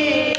me.